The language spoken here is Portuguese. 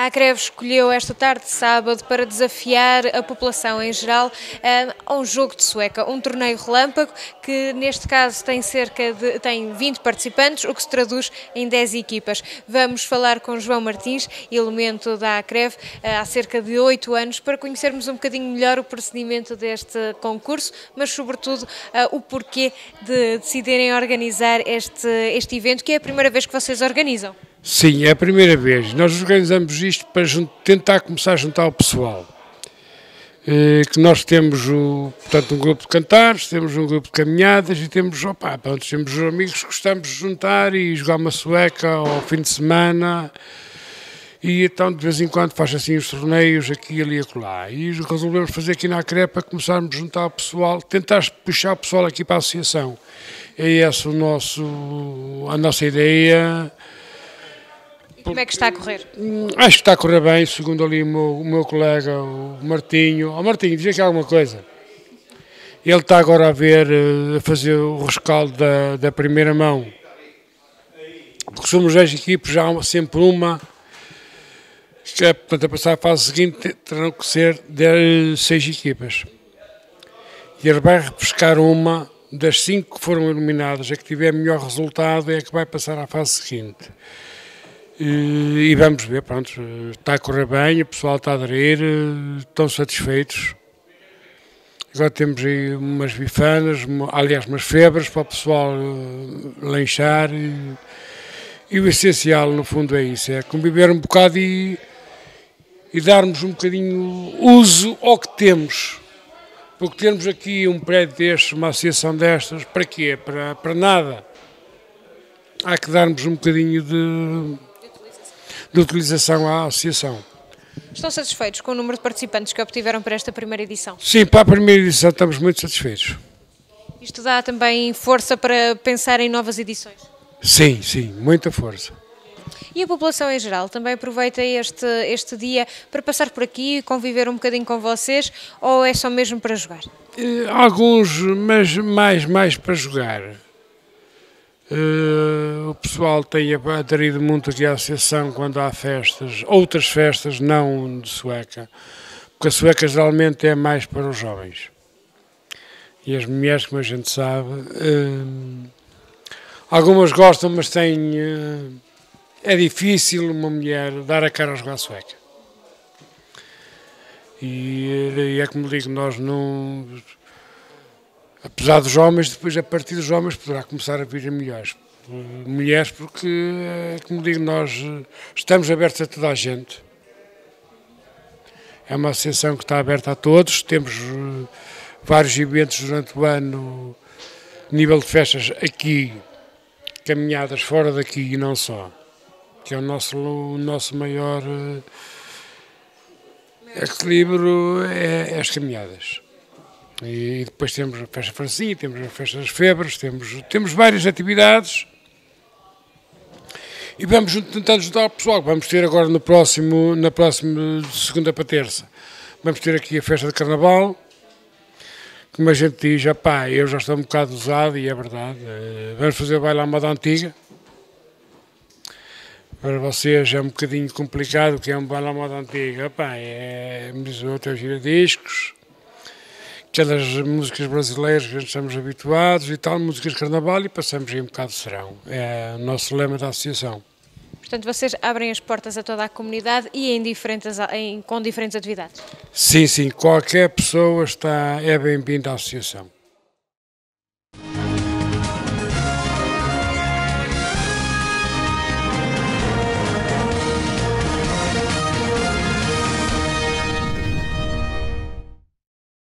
A Creve escolheu esta tarde de sábado para desafiar a população em geral eh, a um jogo de sueca, um torneio relâmpago que neste caso tem cerca de tem 20 participantes, o que se traduz em 10 equipas. Vamos falar com João Martins, elemento da Acrev, eh, há cerca de 8 anos, para conhecermos um bocadinho melhor o procedimento deste concurso, mas sobretudo eh, o porquê de decidirem organizar este, este evento, que é a primeira vez que vocês organizam. Sim, é a primeira vez. Nós organizamos isto para tentar começar a juntar o pessoal. Eh, que nós temos o, portanto, um grupo de cantares, temos um grupo de caminhadas e temos, opa, pronto, temos os amigos que gostamos de juntar e jogar uma sueca ao fim de semana. E então de vez em quando faz assim os torneios aqui, ali e acolá. E resolvemos fazer aqui na Crepa, começarmos a juntar o pessoal, tentar puxar o pessoal aqui para a associação. É essa a nossa ideia como é que está a correr? Hum, acho que está a correr bem, segundo ali o meu, o meu colega, o Martinho. Ó oh, Martinho, diz aqui alguma coisa. Ele está agora a ver, eh, a fazer o rescaldo da, da primeira mão. Porque somos 10 equipes, já há sempre uma. É, portanto, a passar à fase seguinte terão que ser de 6 equipas. E ele vai repescar uma das 5 que foram eliminadas, a que tiver melhor resultado é a que vai passar à fase seguinte. E, vamos ver, pronto, está a correr bem, o pessoal está a aderir, estão satisfeitos. Agora temos aí umas bifanas, aliás, umas febres para o pessoal eh, lanchar e, e, o essencial, no fundo, é isso, é conviver um bocado e, e darmos um bocadinho uso ao que temos. Porque termos aqui um prédio destes, uma associação destas, para quê? Para, para nada. Há que darmos um bocadinho de de utilização à associação. Estão satisfeitos com o número de participantes que obtiveram para esta primeira edição? Sim, para a primeira edição estamos muito satisfeitos. Isto dá também força para pensar em novas edições? Sim, sim, muita força. E a população em geral também aproveita este, este dia para passar por aqui, conviver um bocadinho com vocês ou é só mesmo para jogar? Eh, alguns, mas mais, mais para jogar. Uh, o pessoal tem aderido muito à associação quando há festas, outras festas não de sueca, porque a sueca geralmente é mais para os jovens. E as mulheres, como a gente sabe, uh, algumas gostam, mas têm. Uh, é difícil uma mulher dar a cara a jogar sueca. E, e é como digo, nós não apesar dos homens, depois a partir dos homens poderá começar a vir a mulheres. Mulheres, porque, é como digo, nós estamos abertos a toda a gente. É uma associação que está aberta a todos, temos eh, vários eventos durante o ano, nível de festas aqui, caminhadas fora daqui e não só, que é o nosso, o nosso maior eh, equilíbrio, é as caminhadas. E depois temos a festa francinha, temos a festa das febres, temos, temos várias atividades. E vamos tentando juntar o pessoal. Vamos ter agora no próximo, na próxima segunda para terça, vamos ter aqui a festa de carnaval. Como a gente diz, pá, eu já estou um bocado usado e é verdade. Eh, vamos fazer o baile à moda antiga. Para vocês é um bocadinho complicado, que é um baile à moda antiga. Pá, é, me diz outro, é giradiscos aquelas músicas brasileiras que estamos habituados e tal, músicas de carnaval e passamos aí um bocado de serão. É o nosso lema da associação. Portanto, vocês abrem as portas a toda a comunidade e em diferentes, em, com diferentes atividades? Sim, sim. Qualquer pessoa está, é bem-vinda à associação.